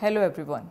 Hello everyone.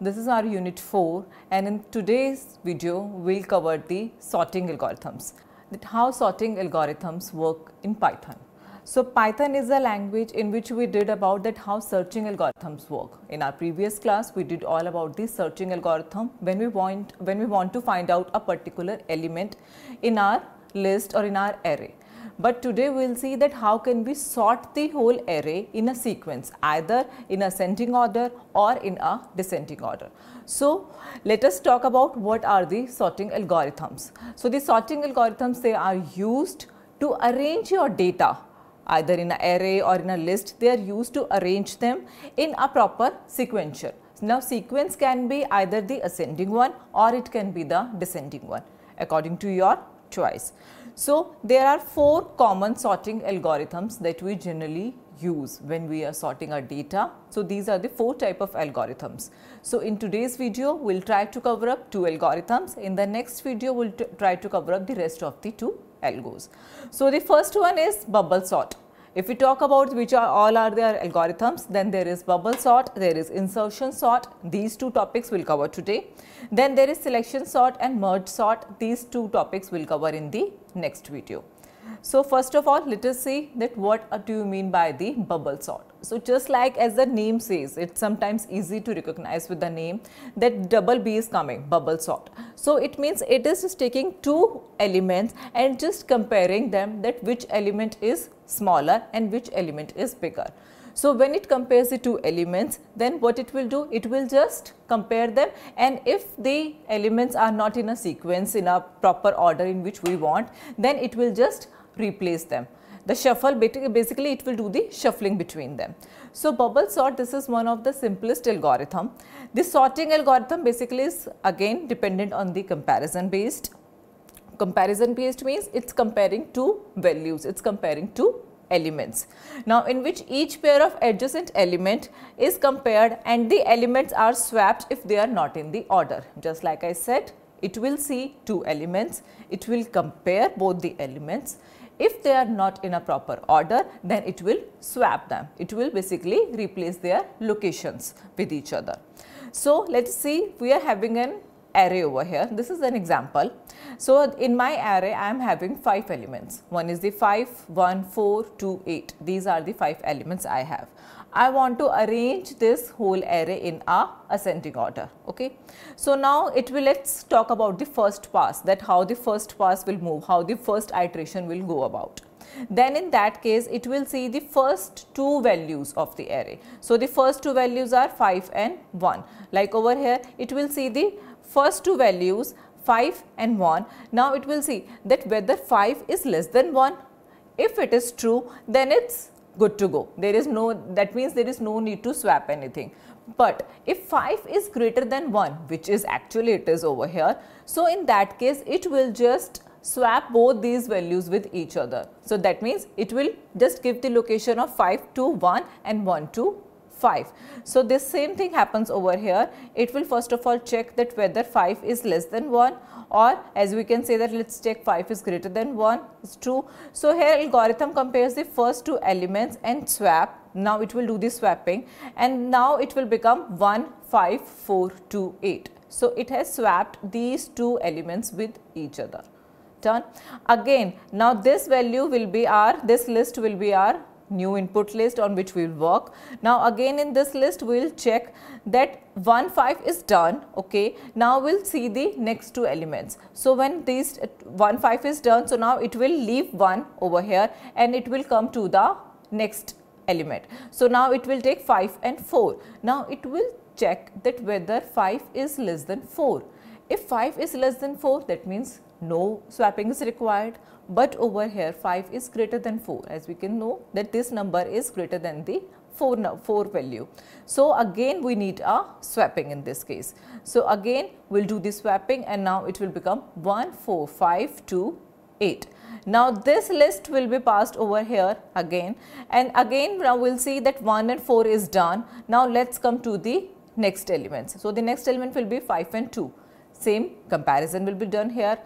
This is our unit 4 and in today's video we'll cover the sorting algorithms. That how sorting algorithms work in Python. So Python is a language in which we did about that how searching algorithms work. In our previous class we did all about the searching algorithm when we want when we want to find out a particular element in our list or in our array. But today we will see that how can we sort the whole array in a sequence either in ascending order or in a descending order. So let us talk about what are the sorting algorithms. So the sorting algorithms they are used to arrange your data either in an array or in a list they are used to arrange them in a proper sequential. Now sequence can be either the ascending one or it can be the descending one according to your choice. So, there are four common sorting algorithms that we generally use when we are sorting our data. So, these are the four type of algorithms. So, in today's video, we will try to cover up two algorithms. In the next video, we will try to cover up the rest of the two algos. So, the first one is bubble sort. If we talk about which are all are their algorithms, then there is bubble sort, there is insertion sort, these two topics will cover today. Then there is selection sort and merge sort, these two topics will cover in the next video. So, first of all let us see that what do you mean by the bubble sort. So, just like as the name says it is sometimes easy to recognize with the name that double B is coming bubble sort. So, it means it is just taking two elements and just comparing them that which element is smaller and which element is bigger. So, when it compares the two elements then what it will do it will just compare them and if the elements are not in a sequence in a proper order in which we want then it will just replace them. The shuffle basically it will do the shuffling between them. So, bubble sort this is one of the simplest algorithm. This sorting algorithm basically is again dependent on the comparison based. Comparison based means it is comparing two values, it is comparing two elements. Now, in which each pair of adjacent element is compared and the elements are swapped if they are not in the order. Just like I said, it will see two elements, it will compare both the elements if they are not in a proper order, then it will swap them. It will basically replace their locations with each other. So, let us see we are having an array over here. This is an example. So, in my array I am having 5 elements. One is the 5, 1, 4, 2, 8. These are the 5 elements I have. I want to arrange this whole array in a ascending order. Okay. So, now it will let us talk about the first pass that how the first pass will move, how the first iteration will go about. Then in that case it will see the first two values of the array. So, the first two values are 5 and 1 like over here it will see the first two values 5 and 1. Now, it will see that whether 5 is less than 1. If it is true then it is good to go. There is no, that means there is no need to swap anything. But if 5 is greater than 1, which is actually it is over here, so in that case it will just swap both these values with each other. So that means it will just give the location of 5 to 1 and 1 to 5. So this same thing happens over here. It will first of all check that whether 5 is less than 1 or as we can say that let us check 5 is greater than 1 is true. So here algorithm compares the first two elements and swap. Now it will do the swapping and now it will become 1, 5, 4, 2, 8. So it has swapped these two elements with each other done. Again, now this value will be our, this list will be our new input list on which we will work. Now again in this list we will check that 1 5 is done okay? Now we'll see the next two elements. So when these uh, 1 5 is done so now it will leave 1 over here and it will come to the next element. So now it will take 5 and 4 now it will check that whether 5 is less than 4 if 5 is less than 4 that means no swapping is required but over here 5 is greater than 4 as we can know that this number is greater than the 4, 4 value. So, again we need a swapping in this case. So, again we will do the swapping and now it will become 1, 4, 5, 2, 8. Now, this list will be passed over here again and again now we will see that 1 and 4 is done. Now, let us come to the next elements. So, the next element will be 5 and 2. Same comparison will be done here.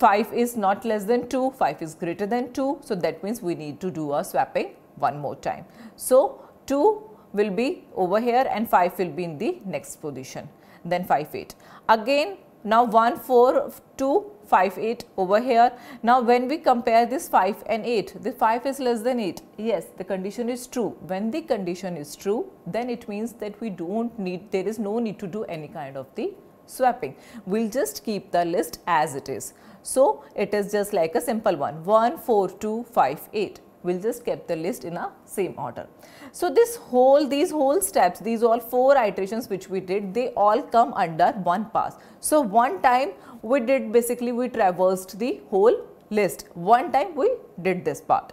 5 is not less than 2, 5 is greater than 2. So, that means we need to do a swapping one more time. So, 2 will be over here and 5 will be in the next position. Then 5 8 again now 1 4 2 5 8 over here. Now when we compare this 5 and 8 the 5 is less than 8 yes the condition is true. When the condition is true then it means that we don't need there is no need to do any kind of the swapping. We'll just keep the list as it is. So it is just like a simple one. 1 4 2 5 8 we'll just keep the list in a same order. So, this whole these whole steps these all four iterations which we did they all come under one pass. So, one time we did basically we traversed the whole list. One time we did this part.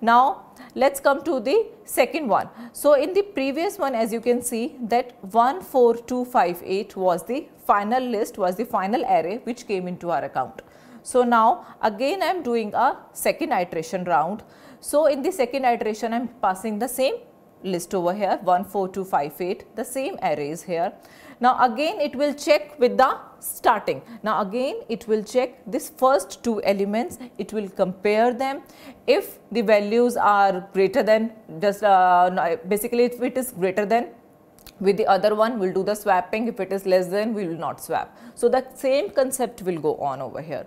Now, let us come to the second one. So, in the previous one as you can see that 1 4 2 5 8 was the final list was the final array which came into our account. So, now again I am doing a second iteration round. So, in the second iteration I am passing the same list over here 1 4 2 5 8 the same arrays here now again it will check with the starting. Now again it will check this first two elements. It will compare them. If the values are greater than just uh, basically if it is greater than with the other one we'll do the swapping. If it is less than we will not swap. So the same concept will go on over here.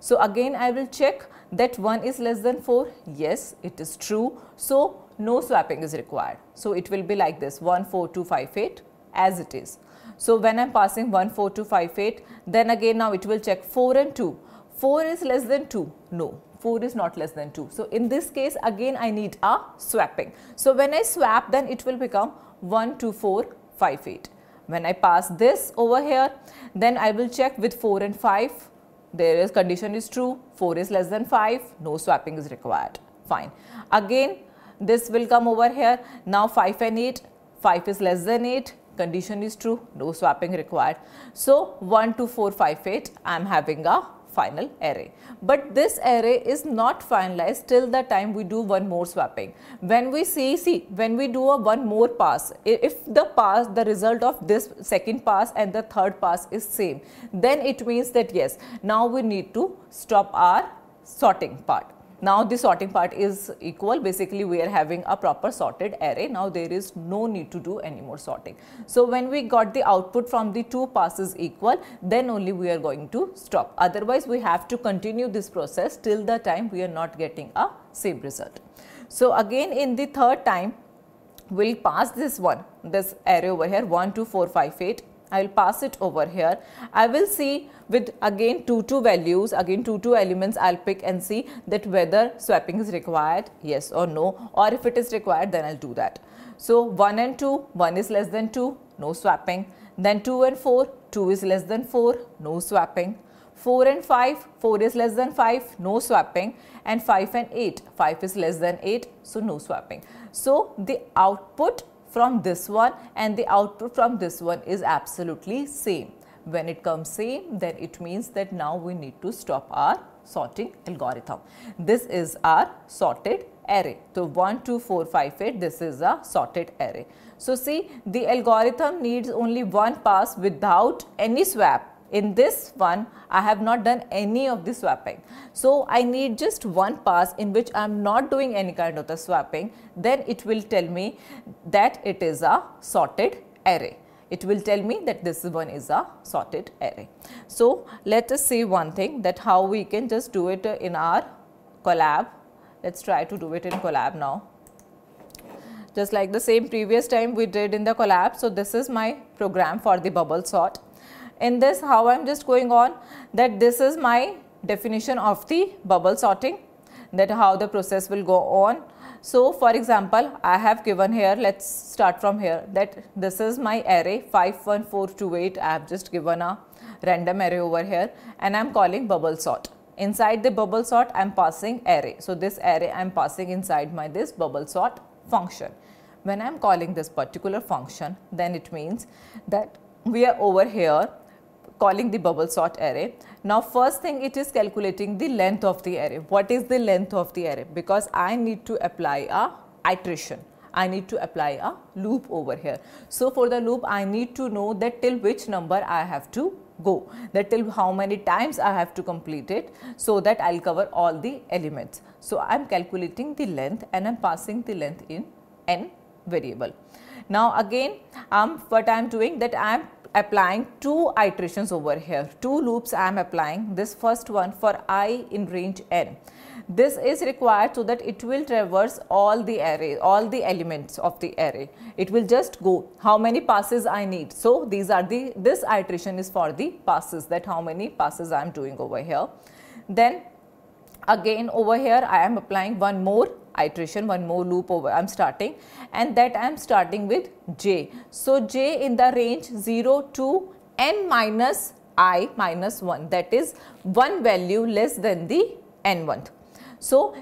So again i will check that 1 is less than 4 yes it is true. So no swapping is required. So, it will be like this. 1 4 2 5 8 as it is. So, when I am passing 1 4 2 5 8 then again now it will check 4 and 2. 4 is less than 2? No, 4 is not less than 2. So, in this case again I need a swapping. So, when I swap then it will become 1 2 4 5 8. When I pass this over here then I will check with 4 and 5 there is condition is true 4 is less than 5 no swapping is required fine. Again this will come over here. Now 5 and 8, 5 is less than 8, condition is true, no swapping required. So 1, 2, 4, 5, 8, I am having a final array. But this array is not finalized till the time we do one more swapping. When we see, see, when we do a one more pass, if the pass, the result of this second pass and the third pass is same, then it means that yes, now we need to stop our sorting part. Now the sorting part is equal basically we are having a proper sorted array now there is no need to do any more sorting. So when we got the output from the two passes equal then only we are going to stop otherwise we have to continue this process till the time we are not getting a same result. So again in the third time we will pass this one this array over here 1 2 4 5 8 I will pass it over here. I will see with again 2 2 values again 2 2 elements I will pick and see that whether swapping is required yes or no or if it is required then I will do that. So 1 and 2 1 is less than 2 no swapping then 2 and 4 2 is less than 4 no swapping 4 and 5 4 is less than 5 no swapping and 5 and 8 5 is less than 8 so no swapping. So the output from this one and the output from this one is absolutely same. When it comes same then it means that now we need to stop our sorting algorithm. This is our sorted array. So 1, 2, 4, 5, 8 this is a sorted array. So see the algorithm needs only one pass without any swap in this one, I have not done any of the swapping. So, I need just one pass in which I am not doing any kind of the swapping. Then it will tell me that it is a sorted array. It will tell me that this one is a sorted array. So, let us see one thing that how we can just do it in our Colab. Let us try to do it in Colab now just like the same previous time we did in the Colab. So, this is my program for the bubble sort in this how I am just going on that this is my definition of the bubble sorting that how the process will go on. So, for example, I have given here let us start from here that this is my array 51428 I have just given a random array over here and I am calling bubble sort. Inside the bubble sort I am passing array. So, this array I am passing inside my this bubble sort function. When I am calling this particular function then it means that we are over here calling the bubble sort array. Now first thing it is calculating the length of the array. What is the length of the array? Because I need to apply a iteration. I need to apply a loop over here. So for the loop I need to know that till which number I have to go that till how many times I have to complete it so that I will cover all the elements. So I am calculating the length and I am passing the length in n variable. Now again, um, what I am doing that I am applying two iterations over here, two loops I am applying. This first one for i in range n. This is required so that it will traverse all the array, all the elements of the array. It will just go how many passes I need. So these are the, this iteration is for the passes that how many passes I am doing over here. Then again over here I am applying one more iteration, one more loop over I am starting and that I am starting with j. So j in the range 0 to n minus i minus 1 that is one value less than the n one. So,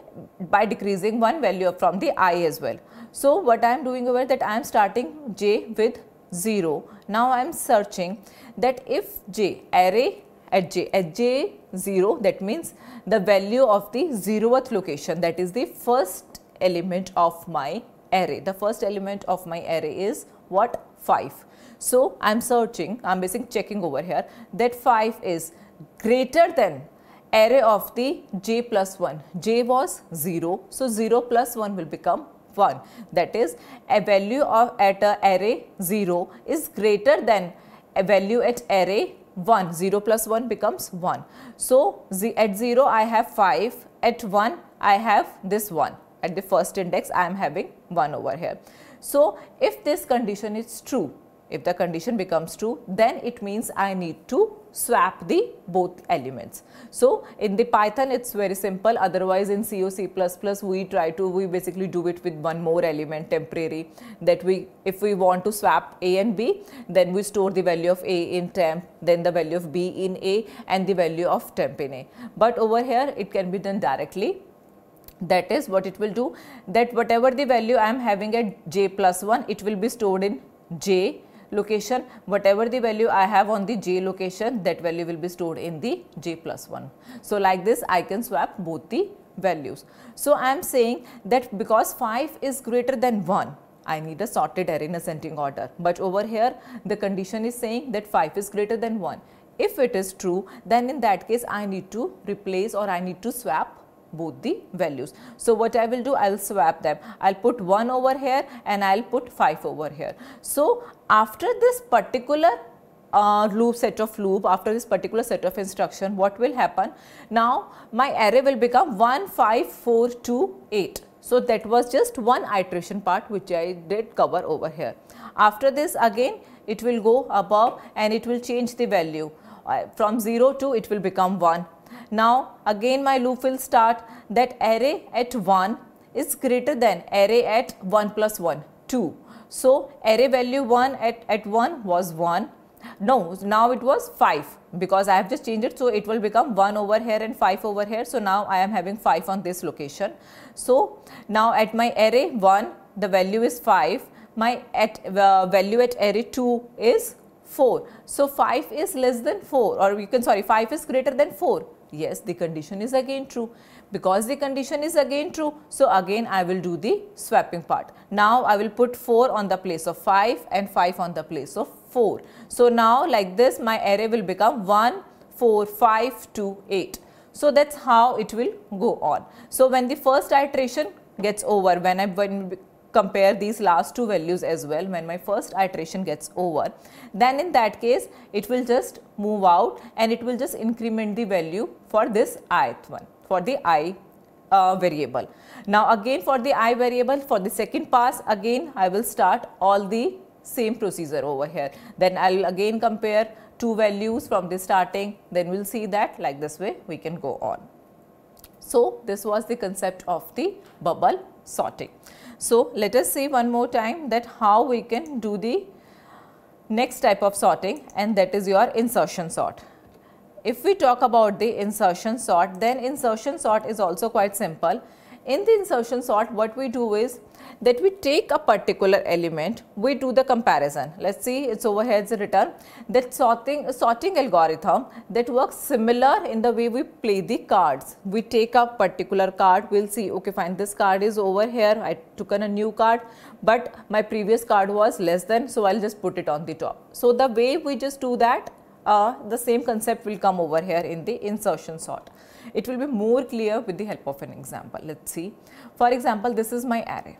by decreasing one value from the i as well. So, what I am doing over that I am starting j with 0. Now, I am searching that if j array at j at j 0 that means the value of the 0th location that is the first element of my array. The first element of my array is what 5. So, I am searching I am basically checking over here that 5 is greater than array of the j plus 1. j was 0. So, 0 plus 1 will become 1. That is a value of at a array 0 is greater than a value at array 1. 0 plus 1 becomes 1. So, at 0 I have 5, at 1 I have this 1. At the first index I am having 1 over here. So, if this condition is true, if the condition becomes true, then it means I need to swap the both elements. So, in the Python it's very simple otherwise in C or C++ we try to we basically do it with one more element temporary that we if we want to swap A and B then we store the value of A in temp then the value of B in A and the value of temp in A. But over here it can be done directly that is what it will do that whatever the value I am having at j plus 1 it will be stored in j location whatever the value I have on the j location that value will be stored in the j plus 1. So, like this I can swap both the values. So, I am saying that because 5 is greater than 1 I need a sorted array in ascending order, but over here the condition is saying that 5 is greater than 1. If it is true then in that case I need to replace or I need to swap both the values. So, what I will do I will swap them. I will put 1 over here and I will put 5 over here. So, after this particular uh, loop set of loop after this particular set of instruction what will happen? Now my array will become 1 5 4 2 8 so that was just one iteration part which i did cover over here. After this again it will go above and it will change the value. Uh, from 0 to it will become 1 now again my loop will start that array at 1 is greater than array at 1 plus 1 2. So array value 1 at, at 1 was 1. No, now it was 5 because I have just changed it. So it will become 1 over here and 5 over here. So now I am having 5 on this location. So now at my array 1 the value is 5 my at uh, value at array 2 is 4. So 5 is less than 4 or you can sorry 5 is greater than 4 Yes, the condition is again true. Because the condition is again true, so again I will do the swapping part. Now I will put 4 on the place of 5 and 5 on the place of 4. So now like this my array will become 1, 4, 5, 2, 8. So that's how it will go on. So when the first iteration gets over, when I when compare these last two values as well when my first iteration gets over then in that case it will just move out and it will just increment the value for this ith one for the i uh, variable. Now again for the i variable for the second pass again I will start all the same procedure over here then I will again compare two values from the starting then we will see that like this way we can go on. So this was the concept of the bubble sorting. So, let us see one more time that how we can do the next type of sorting and that is your insertion sort. If we talk about the insertion sort, then insertion sort is also quite simple. In the insertion sort, what we do is that we take a particular element, we do the comparison. Let's see, it's over here, it's written that sorting, sorting algorithm that works similar in the way we play the cards. We take a particular card, we'll see, okay, fine, this card is over here, I took on a new card, but my previous card was less than, so I'll just put it on the top. So the way we just do that, uh, the same concept will come over here in the insertion sort. It will be more clear with the help of an example. Let's see. For example, this is my array.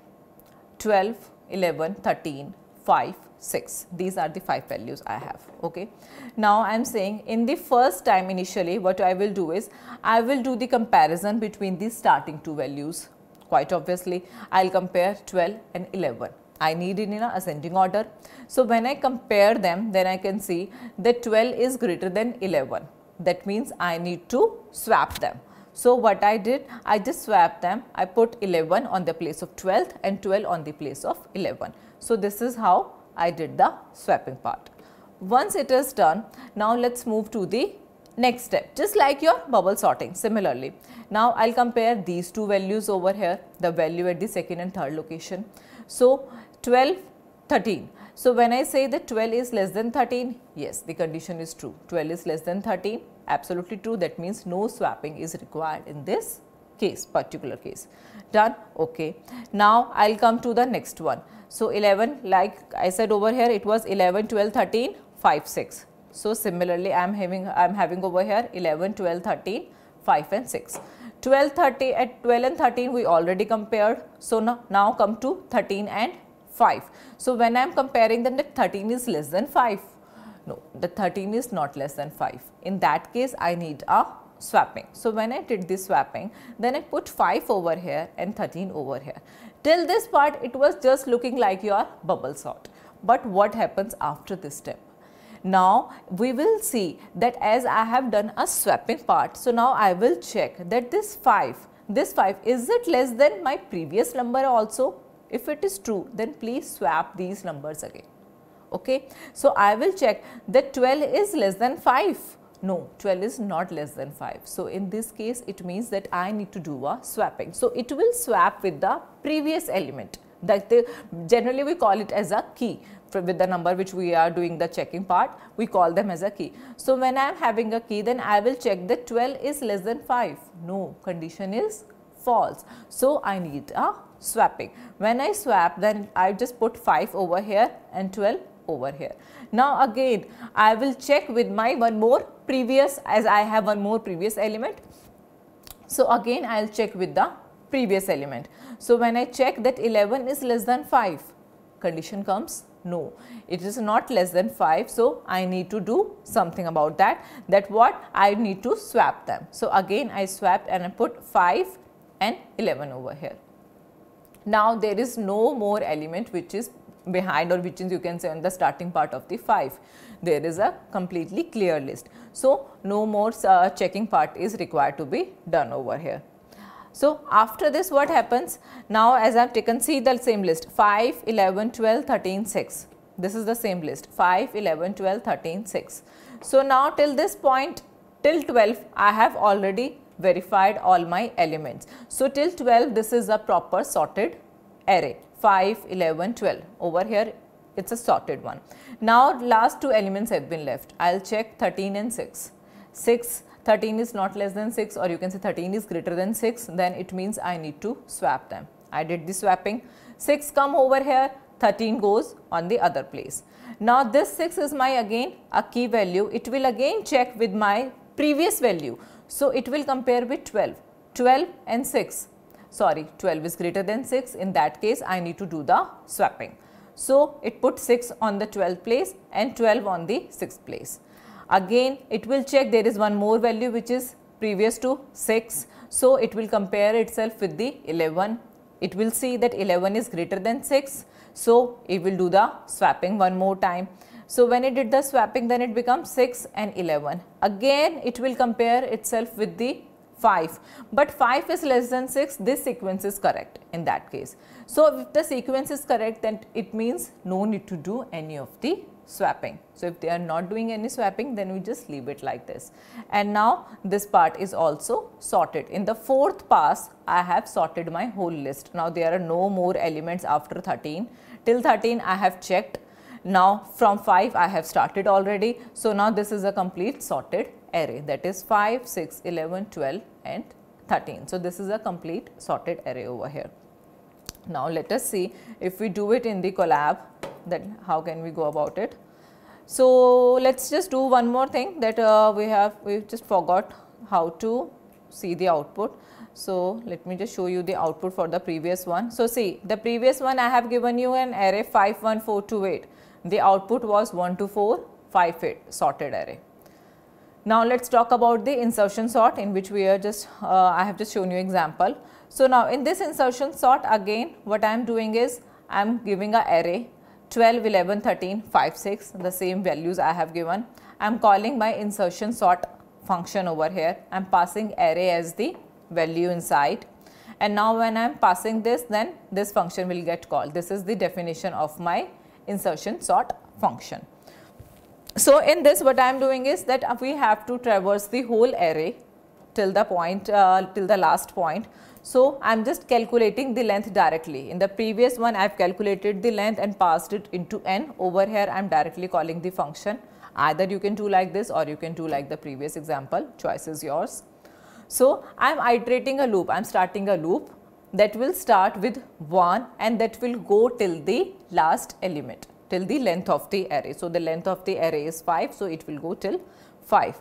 12, 11, 13, 5, 6. These are the 5 values I have. Okay. Now I am saying in the first time initially what I will do is I will do the comparison between the starting two values. Quite obviously I will compare 12 and 11. I need it in a ascending order. So when I compare them then I can see that 12 is greater than 11. That means I need to swap them. So what I did, I just swapped them. I put 11 on the place of 12 and 12 on the place of 11. So this is how I did the swapping part. Once it is done, now let's move to the next step just like your bubble sorting similarly. Now I'll compare these two values over here the value at the second and third location. So 12, 13. So when I say that 12 is less than 13, yes the condition is true 12 is less than 13 absolutely true. That means no swapping is required in this case particular case. Done. Okay. Now i'll come to the next one. So 11 like i said over here it was 11 12 13 5 6 so similarly i'm having i'm having over here 11 12 13 5 and 6 12 30 at 12 and 13 we already compared. So now, now come to 13 and 5 so when i'm comparing then the 13 is less than 5 no, the 13 is not less than 5. In that case, I need a swapping. So, when I did this swapping, then I put 5 over here and 13 over here. Till this part, it was just looking like your bubble sort. But what happens after this step? Now, we will see that as I have done a swapping part, so now I will check that this 5, this 5, is it less than my previous number also? If it is true, then please swap these numbers again okay. So, I will check that 12 is less than 5. No, 12 is not less than 5. So, in this case it means that I need to do a swapping. So, it will swap with the previous element that generally we call it as a key with the number which we are doing the checking part we call them as a key. So, when I am having a key then I will check that 12 is less than 5. No, condition is false. So, I need a swapping. When I swap then I just put 5 over here and 12 over here. Now again I will check with my one more previous as I have one more previous element. So again I will check with the previous element. So when I check that 11 is less than 5 condition comes no it is not less than 5 so I need to do something about that that what I need to swap them. So again I swapped and I put 5 and 11 over here. Now there is no more element which is behind or which is you can say on the starting part of the 5. There is a completely clear list. So, no more uh, checking part is required to be done over here. So, after this what happens? Now, as I have taken see the same list 5, 11, 12, 13, 6. This is the same list 5, 11, 12, 13, 6. So, now till this point till 12 I have already verified all my elements. So, till 12 this is a proper sorted array. 5, 11, 12. Over here it is a sorted one. Now last two elements have been left. I will check 13 and 6. 6, 13 is not less than 6 or you can say 13 is greater than 6 then it means I need to swap them. I did the swapping. 6 come over here 13 goes on the other place. Now this 6 is my again a key value. It will again check with my previous value. So it will compare with 12. 12 and 6 sorry 12 is greater than 6 in that case I need to do the swapping. So, it put 6 on the 12th place and 12 on the 6th place. Again it will check there is one more value which is previous to 6. So, it will compare itself with the 11. It will see that 11 is greater than 6. So, it will do the swapping one more time. So, when it did the swapping then it becomes 6 and 11. Again it will compare itself with the 5 but 5 is less than 6 this sequence is correct in that case. So, if the sequence is correct then it means no need to do any of the swapping. So, if they are not doing any swapping then we just leave it like this and now this part is also sorted. In the fourth pass I have sorted my whole list. Now, there are no more elements after 13 till 13 I have checked now from 5 I have started already. So, now this is a complete sorted array that is 5, 6, 11, 12 and 13. So, this is a complete sorted array over here. Now, let us see if we do it in the Colab then how can we go about it. So, let us just do one more thing that uh, we have we just forgot how to see the output. So, let me just show you the output for the previous one. So, see the previous one I have given you an array 5, 1, 4, 2, 8. The output was 1, 2, 4, 5, 8 sorted array. Now, let us talk about the insertion sort in which we are just, uh, I have just shown you example. So, now in this insertion sort again what I am doing is I am giving a array 12, 11, 13, 5, 6 the same values I have given. I am calling my insertion sort function over here. I am passing array as the value inside and now when I am passing this then this function will get called. This is the definition of my insertion sort function. So, in this what I am doing is that we have to traverse the whole array till the point uh, till the last point. So, I am just calculating the length directly. In the previous one I have calculated the length and passed it into n. Over here I am directly calling the function. Either you can do like this or you can do like the previous example, choice is yours. So, I am iterating a loop, I am starting a loop that will start with 1 and that will go till the last element, till the length of the array. So, the length of the array is 5, so it will go till 5.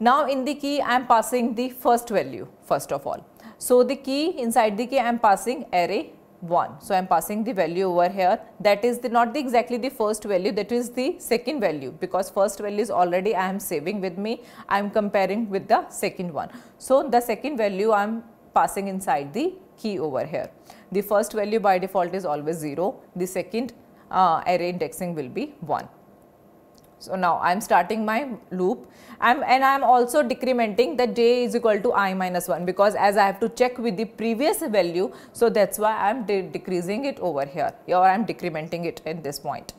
Now, in the key I am passing the first value first of all. So, the key inside the key I am passing array 1. So, I am passing the value over here that is the not the exactly the first value that is the second value because first value is already I am saving with me I am comparing with the second one. So, the second value I am passing inside the key over here. The first value by default is always 0, the second uh, array indexing will be 1. So, now I am starting my loop I'm, and I am also decrementing the j is equal to i minus 1 because as I have to check with the previous value. So, that is why I am de decreasing it over here or I am decrementing it at this point.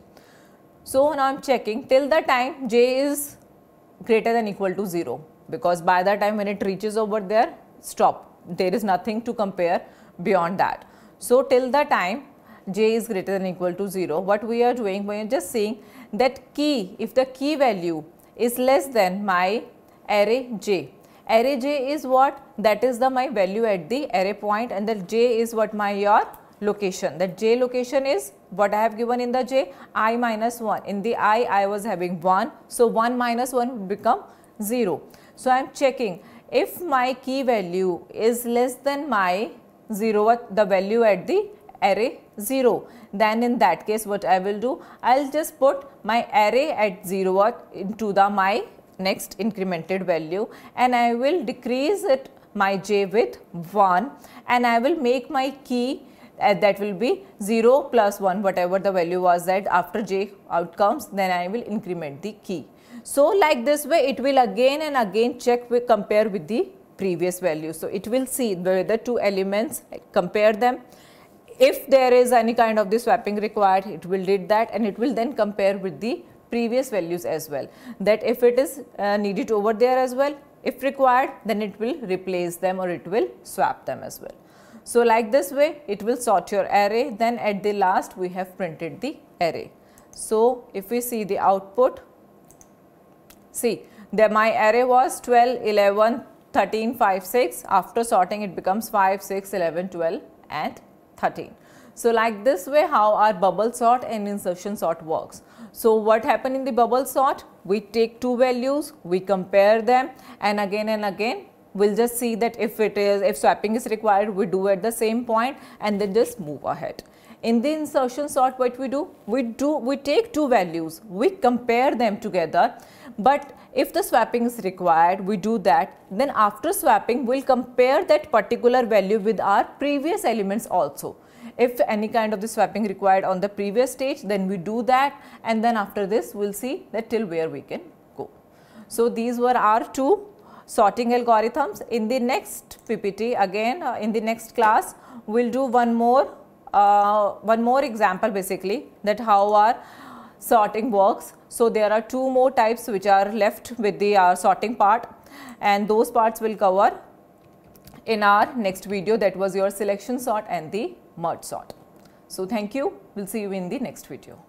So, now I am checking till the time j is greater than equal to 0 because by the time when it reaches over there stop there is nothing to compare beyond that. So, till the time j is greater than equal to 0 what we are doing we are just saying that key if the key value is less than my array j. Array j is what? That is the my value at the array point and the j is what my your location. That j location is what I have given in the j i minus 1. In the i, I was having 1. So, 1 minus 1 will become 0. So, I am checking if my key value is less than my 0 the value at the array 0 then in that case what I will do I will just put my array at 0 into the my next incremented value and I will decrease it my j with 1 and I will make my key uh, that will be 0 plus 1 whatever the value was that after j outcomes then I will increment the key. So, like this way it will again and again check with compare with the previous value. So, it will see whether two elements compare them if there is any kind of the swapping required, it will did that and it will then compare with the previous values as well. That if it is uh, needed over there as well, if required, then it will replace them or it will swap them as well. So, like this way, it will sort your array, then at the last we have printed the array. So, if we see the output, see the my array was 12, 11, 13, 5, 6. After sorting, it becomes 5, 6, 11, 12 and 13. So, like this way how our bubble sort and insertion sort works. So, what happened in the bubble sort? We take two values, we compare them and again and again we will just see that if it is, if swapping is required, we do at the same point and then just move ahead. In the insertion sort what we do? We do, we take two values, we compare them together, but if the swapping is required, we do that. Then after swapping, we'll compare that particular value with our previous elements also. If any kind of the swapping required on the previous stage, then we do that and then after this, we'll see that till where we can go. So, these were our two sorting algorithms. In the next PPT, again uh, in the next class, we'll do one more, uh, one more example basically that how our sorting works. So, there are two more types which are left with the uh, sorting part and those parts will cover in our next video that was your selection sort and the merge sort. So, thank you. We will see you in the next video.